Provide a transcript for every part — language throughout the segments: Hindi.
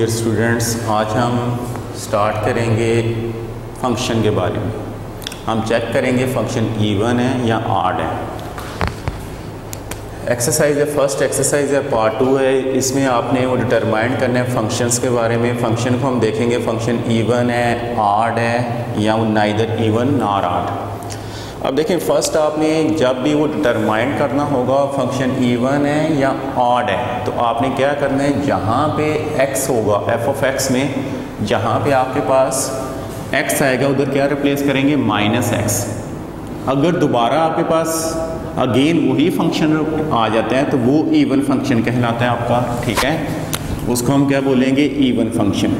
डियर स्टूडेंट्स आज हम स्टार्ट करेंगे फ़ंक्शन के बारे में। हम चेक करेंगे फ़ंक्शन इवन है या आड है। एक्सरसाइज है फ़र्स्ट एक्सरसाइज है पार्ट टू है। इसमें आपने वो डिटरमाइन करना है फ़ंक्शंस के बारे में। फ़ंक्शन को हम देखेंगे फ़ंक्शन इवन है आड है, या नाइदर इवन नार आड अब देखें फ़र्स्ट आपने जब भी वो डिटरमाइन करना होगा फ़ंक्शन इवन है या ऑड है तो आपने क्या करना है? जहाँ पे एक्स होगा एफ़ ऑफ़ एक्स में, जहाँ पे आपके पास एक्स आएगा, उधर क्या रिप्लेस करेंगे? माइनस एक्स अगर दोबारा आपके पास अगेन वही फ़ंक्शन आ जाता है तो वो इवन फ़ंक्शन कहलाता है आपका, ठीक है? उसको हम क्या बोलेंगे? इवन फ़ंक्शन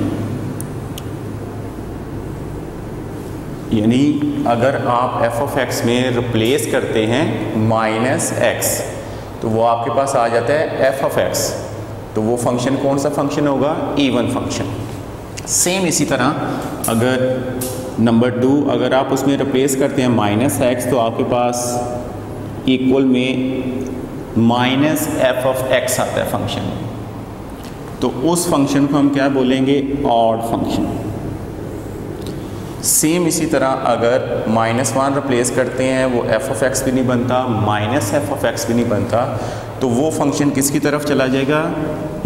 यानी अगर आप एफ़ ऑफ़ एक्स में रिप्लेस करते हैं माइनस एक्स तो वो आपके पास आ जाता है एफ़ ऑफ़ एक्स तो वो फ़ंक्शन कौन सा फ़ंक्शन होगा? इवन फ़ंक्शन सेम इसी तरह, अगर नंबर टू अगर आप उसमें रिप्लेस करते हैं माइनस एक्स तो आपके पास इक्वल में माइनस एफ़ ऑफ़ एक्स आता है फ़ंक्शन तो उस फ़ंक्शन को हम क्या बोलेंगे? ऑड फ़ंक्शन सेम इसी तरह अगर माइनस वन रिप्लेस करते हैं, वो एफ़ ऑफ़ एक्स भी नहीं बनता, माइनस एफ़ ऑफ़ एक्स भी नहीं बनता तो वो फ़ंक्शन किसकी तरफ़ चला जाएगा?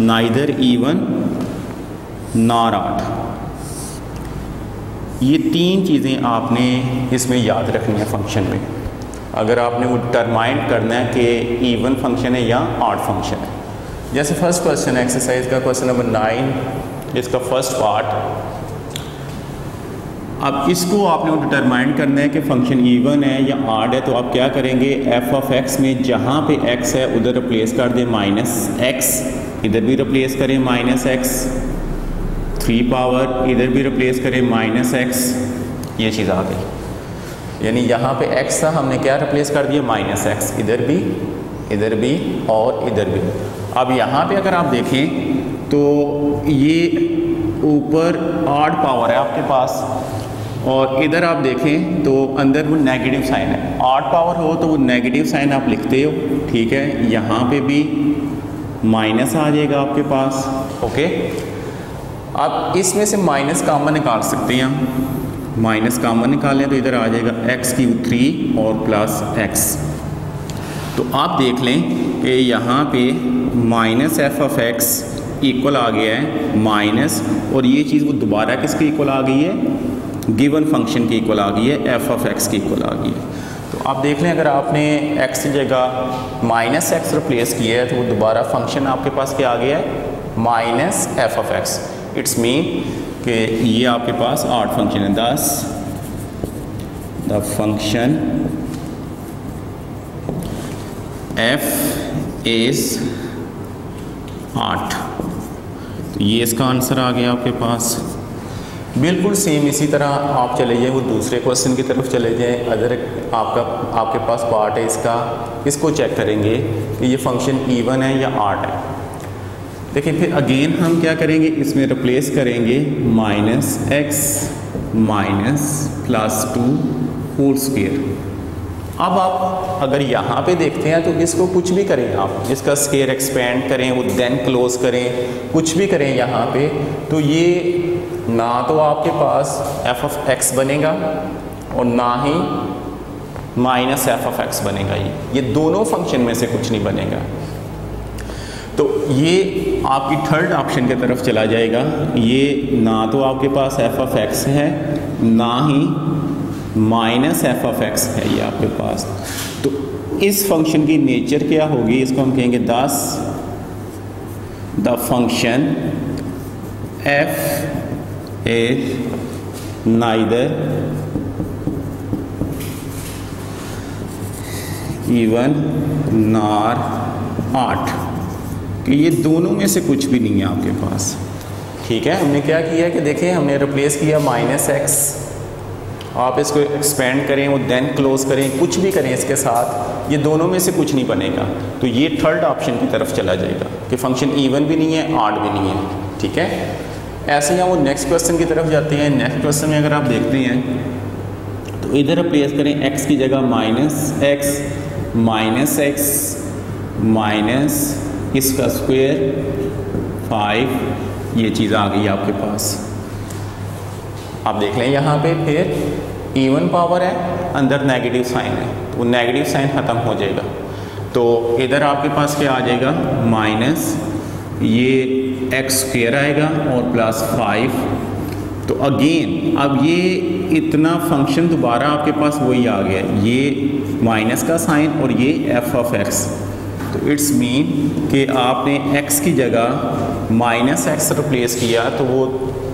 नाइदर इवन नार आठ ये तीन चीज़ें आपने इसमें याद रखनी है फ़ंक्शन में। अगर आपने वो डिटरमाइन करना है कि इवन फ़ंक्शन है या आठ फ़ंक्शन है। जैसे फ़र्स्ट क्वेश्चन है एक्सरसाइज का क्वेश्चन नंबर नाइन इसका फ़र्स्ट पार्ट अब इसको आपने डिटरमाइन करना है कि फ़ंक्शन इवन है या आड है तो आप क्या करेंगे? एफ़ ऑफ़ एक्स में जहाँ पे एक्स है, उधर रिप्लेस कर दें माइनस एक्स इधर भी रिप्लेस करें माइनस एक्स थ्री पावर इधर भी रिप्लेस करें माइनस एक्स ये चीज़ आ गई। यानी यहाँ पे एक्स था, हमने क्या रिप्लेस कर दिया? माइनस एक्स इधर भी इधर भी और इधर भी। अब यहाँ पे अगर आप देखें तो ये ऊपर आठ पावर है आपके पास। और इधर आप देखें तो अंदर वो नेगेटिव साइन है। आठ पावर हो तो वो नेगेटिव साइन आप लिखते हो, ठीक है? यहाँ पे भी माइनस आ जाएगा आपके पास, ओके? आप इसमें से माइनस कामन निकाल सकते हैं माइनस कामन निकालें तो इधर आ जाएगा एक्स की थ्री और प्लस एक्स तो आप देख लें कि यहाँ पे minus f of x equal आ गया है माइनस और ये चीज़ वो दोबारा किसके इक्वल आ गई है? गिवन फ़ंक्शन की इक्वल आ गई है एफ़ ऑफ़ एक्स की इक्वल आ गई है। तो आप देख लें, अगर आपने एक्स की जगह माइनस एक्स रिप्लेस किया है तो वो दोबारा फ़ंक्शन आपके पास क्या आ गया है? Minus f of x it's mean कि ये आपके पास आठ फ़ंक्शन है। Thus the function f is आठ तो ये इसका आंसर आ गया आपके पास। बिल्कुल सेम इसी तरह आप चले जाएँ, वो दूसरे क्वेश्चन की तरफ़ चले जाएँ। अगर आपका, आपके पास पार्ट है इसका, इसको चेक करेंगे कि ये फ़ंक्शन ईवन है या आर्ट है। देखिए, फिर अगेन हम क्या करेंगे? इसमें रिप्लेस करेंगे minus x minus plus two whole square अब आप अगर यहाँ पे देखते हैं तो इसको कुछ भी करें आप, इसका स्केयर एक्सपेंड करें वो देन क्लोज करें, कुछ भी करें यहाँ पे तो ये ना तो आपके पास एफ़ ऑफ़ एक्स बनेगा और ना ही माइनस एफ़ ऑफ़ एक्स बनेगा ये। ये दोनों फ़ंक्शन में से कुछ नहीं बनेगा। तो ये आपकी थर्ड ऑप्शन की तरफ़ चला जाएगा। ये ना तो आपके पास एफ़ ऑफ़ एक्स है, ना ही माइनस एफ़ ऑफ़ एक्स है ये आपके पास। तो इस फ़ंक्शन की नेचर क्या होगी? इसको हम कहेंगे thus the function f is neither even nor odd. कि ये दोनों में से कुछ भी नहीं है आपके पास। ठीक है? हमने क्या किया कि देखें हमने रिप्लेस किया माइनस एक्स आप इसको एक्सपेंड करें, वो देन क्लोज करें, कुछ भी करें इसके साथ, ये दोनों में से कुछ नहीं बनेगा। तो ये थर्ड ऑप्शन की तरफ़ चला जाएगा कि फ़ंक्शन इवन भी नहीं है आठ भी नहीं है, ठीक है? ऐसे ही हम वो नेक्स्ट क्वेश्चन की तरफ़ जाते हैं। नेक्स्ट क्वेश्चन में अगर आप देखते हैं तो इधर प्लेस करें एक्स की जगह minus x minus x minus इसका स्क्वेयर फाइव ये चीज़ आ गई आपके पास। आप देख लें यहाँ पे फिर इवन पावर है, अंदर नेगेटिव साइन है तो नेगेटिव साइन ख़त्म हो जाएगा। तो इधर आपके पास क्या आ जाएगा? माइनस ये एक्स स्क्र आएगा और प्लस फाइव तो अगेन अब ये इतना फ़ंक्शन दोबारा आपके पास वही आ गया। ये माइनस का साइन और ये एफ़ ऑफ़ एक्स तो इट्स मीन कि आपने एक्स की जगह माइनस एक्स रिप्लेस किया तो वो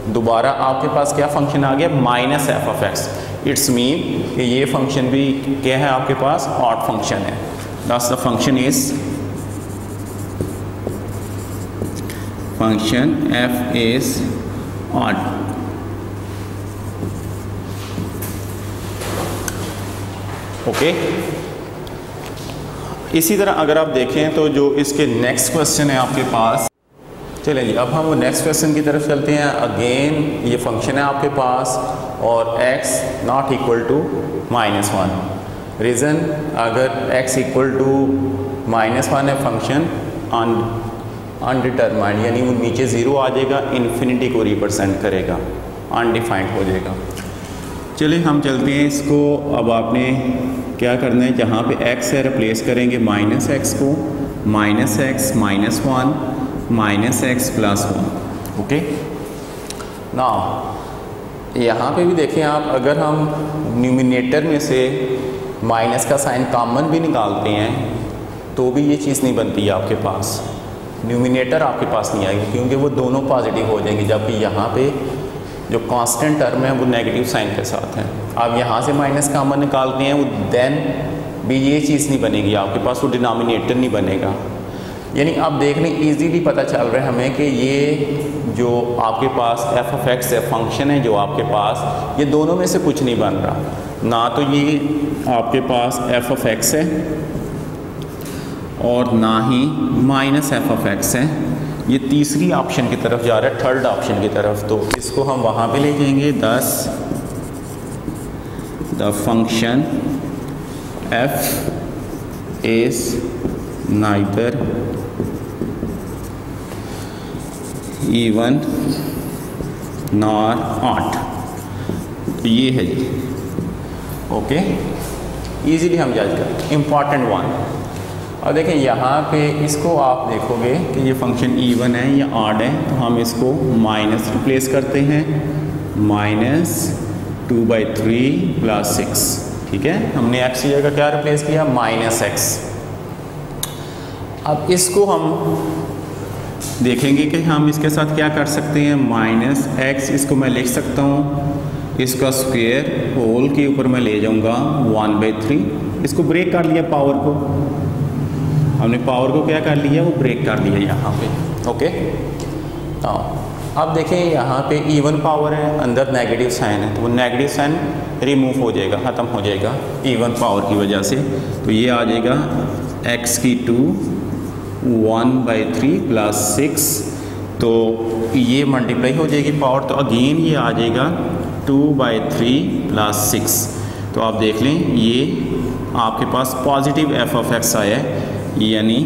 दोबारा आपके पास क्या फ़ंक्शन आ गया? Minus f of x it's mean कि ये फ़ंक्शन भी क्या है आपके पास? ऑट फ़ंक्शन है। Thus the function is function f is odd okay इसी तरह अगर आप देखें तो जो इसके नेक्स्ट क्वेश्चन है आपके पास चलें जी, अब हम नेक्स्ट क्वेश्चन की तरफ़ चलते हैं। अगेन ये फ़ंक्शन है आपके पास और x not equal to minus one reason अगर x equal to minus one है फ़ंक्शन अन अनडिटरमाइंड यानी वो नीचे ज़ीरो आ जाएगा इन्फिनिटी को रिप्रेजेंट करेगा अनडिफाइंड हो जाएगा। चलिए, हम चलते हैं इसको। अब आपने क्या करना है, जहाँ पे x है रिप्लेस करेंगे माइनस एक्स को। Minus x minus one minus x plus one okay ना यहाँ पे भी देखें आप, अगर हम न्यूमिनेटर में से माइनस का साइन कॉमन भी निकालते हैं तो भी ये चीज़ नहीं बनती है आपके पास। न्यूमिनेटर आपके पास नहीं आएगी, क्योंकि वो दोनों पॉजिटिव हो जाएँगे, जबकि यहाँ पे जो कांस्टेंट टर्म है, वो नेगेटिव साइन के साथ है। आप यहाँ से माइनस कामन निकालते हैं, वो देन भी ये चीज़ नहीं बनेगी आपके पास, वो डिनोमिनेटर नहीं बनेगा। यानी आप देख लें ईजीली पता चल रहा है हमें कि ये जो आपके पास एफ़ एफ़ एक्स है फ़ंक्शन है जो आपके पास, ये दोनों में से कुछ नहीं बन रहा। ना तो ये आपके पास एफ़ एफ़ एक्स है और ना ही माइनस एफ़ एफ़ एक्स है। ये तीसरी ऑप्शन की तरफ़ जा रहा है थर्ड ऑप्शन की तरफ़। तो इसको हम वहाँ पे ले जाएँगे thus the function f is neither even nor odd तो ये है जी। ओके? इजीली हम जज करें इंपॉर्टेंट वन और देखें, यहाँ पे इसको आप देखोगे कि ये फ़ंक्शन इवन है, या ऑड है तो हम इसको माइनस रिप्लेस करते हैं। Minus two by three plus six ठीक है? हमने एक्स की जगह क्या रिप्लेस किया? माइनस एक्स अब इसको हम देखेंगे कि हम इसके साथ क्या कर सकते हैं। माइनस एक्स इसको मैं लिख सकता हूँ। इसका स्क्वेयर होल के ऊपर मैं ले जाऊँगा वन बाई थ्री। इसको ब्रेक कर लिया पावर को। हमने पावर को क्या कर लिया? वो ब्रेक कर लिया यहाँ पे। ओके हाँ। अब देखें, यहाँ पे इवन पावर है, अंदर नेगेटिव साइन है। तो वो नेगेटिव साइन रिमूव हो जाएगा, ख़त्म हो जाएगा इवन पावर की वजह से। तो ये आ जाएगा एक्स की two one by three plus six तो ये मल्टीप्लाई हो जाएगी पावर तो अगेन ये आ जाएगा two by three plus six तो आप देख लें, ये आपके पास पॉजिटिव एफ़ ऑफ़ एक्स आया है, यानी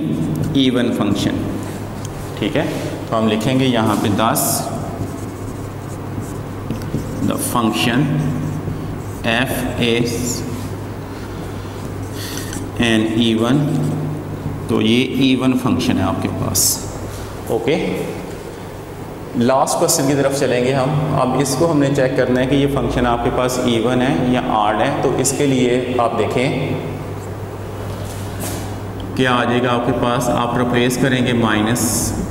इवन फ़ंक्शन ठीक है? तो हम लिखेंगे यहाँ पे thus the function f is an even तो ये इवन फ़ंक्शन है आपके पास। ओके लास्ट क्वेश्चन की तरफ़ चलेंगे हम। अब इसको हमने चेक करना है कि ये फ़ंक्शन आपके पास इवन है या आर्ड है तो इसके लिए आप देखें क्या आ जाएगा आपके पास। आप रिप्लेस करेंगे minus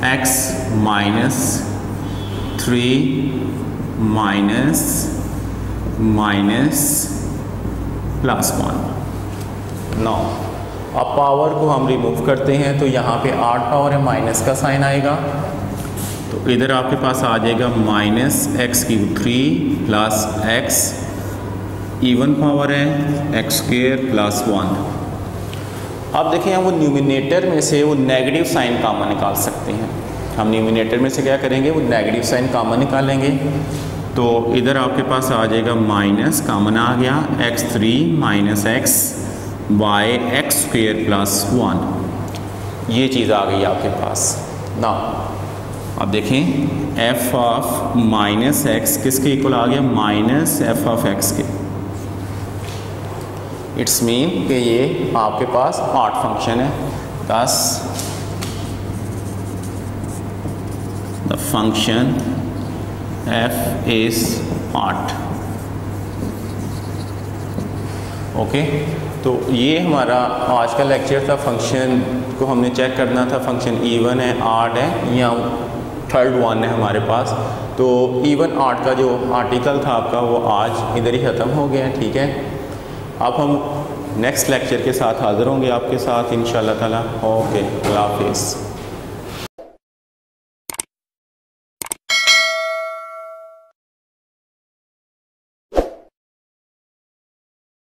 x minus three minus minus plus one नौ अब पावर को हम रिमूव करते हैं तो यहाँ पे आठ पावर है माइनस का साइन आएगा। तो इधर आपके पास आ जाएगा माइनस एक्स की three plus x even power है एक्स स्क्र प्लस वन अब देखें हम वो न्यूमिनेटर में से वो नेगेटिव साइन कामन निकाल सकते हैं। हम न्यूमिनेटर में से क्या करेंगे, वो नेगेटिव साइन कामन निकालेंगे। तो इधर आपके पास आ जाएगा माइनस कामन आ गया x three minus x by x square plus one ये चीज़ आ गई आपके पास। ना अब देखें एफ़ ऑफ़ माइनस एक्स किसके इक्वल आ गया? माइनस एफ़ ऑफ़ एक्स के। इट्स मीन कि ये आपके पास आर्ट फ़ंक्शन है। Thus the function f is odd okay तो ये हमारा आज का लेक्चर था फ़ंक्शन को हमने चेक करना था फ़ंक्शन ईवन है आर्ट है, या थर्ड वन है हमारे पास। तो ईवन आर्ट का जो आर्टिकल था आपका, वो आज इधर ही ख़त्म हो गया ठीक है? अब हम नेक्स्ट लेक्चर के साथ हाज़िर होंगे आपके साथ इन ताला। ओके, अल्लाह हाफिज़।